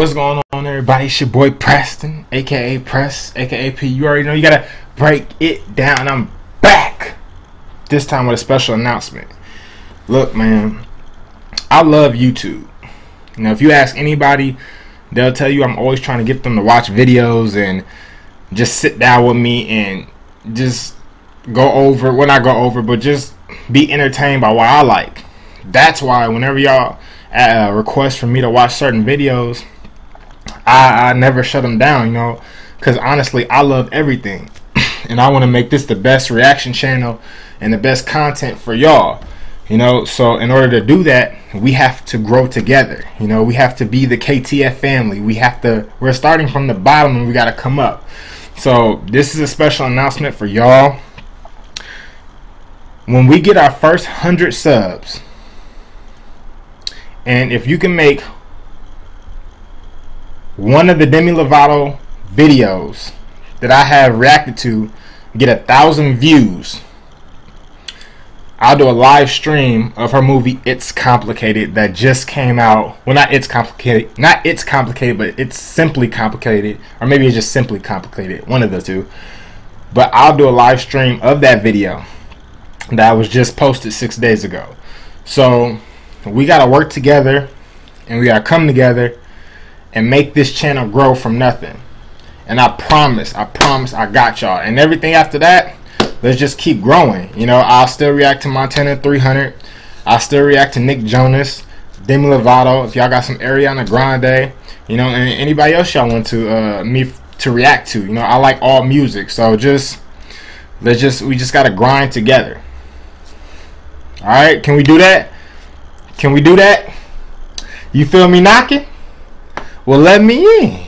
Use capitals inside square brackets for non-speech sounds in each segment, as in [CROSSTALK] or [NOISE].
What's going on, everybody? It's your boy Preston, aka Press, aka P. You already know you gotta break it down. I'm back this time with a special announcement. Look, man, I love YouTube. Now, if you ask anybody, they'll tell you I'm always trying to get them to watch videos and just sit down with me and just go over, well, not go over, but just be entertained by what I like. That's why whenever y'all uh, request for me to watch certain videos, I, I never shut them down, you know, because honestly, I love everything. [CLEARS THROAT] and I want to make this the best reaction channel and the best content for y'all. You know, so in order to do that, we have to grow together. You know, we have to be the KTF family. We have to, we're starting from the bottom and we got to come up. So this is a special announcement for y'all. When we get our first 100 subs, and if you can make one of the Demi Lovato videos that I have reacted to get a thousand views, I'll do a live stream of her movie It's Complicated that just came out. Well, not It's Complicated, not It's Complicated, but It's Simply Complicated, or maybe it's just Simply Complicated, one of the two. But I'll do a live stream of that video that was just posted six days ago. So we got to work together and we got to come together and make this channel grow from nothing. And I promise, I promise I got y'all. And everything after that, let's just keep growing. You know, I'll still react to Montana 300. I'll still react to Nick Jonas, Demi Lovato. If y'all got some Ariana Grande, you know, and anybody else y'all want to uh, me to react to. You know, I like all music. So just let's just we just gotta grind together. All right, can we do that? Can we do that? You feel me knocking? Well, let me in.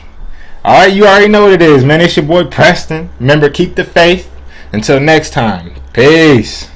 All right, you already know what it is, man. It's your boy Preston. Remember, keep the faith. Until next time, peace.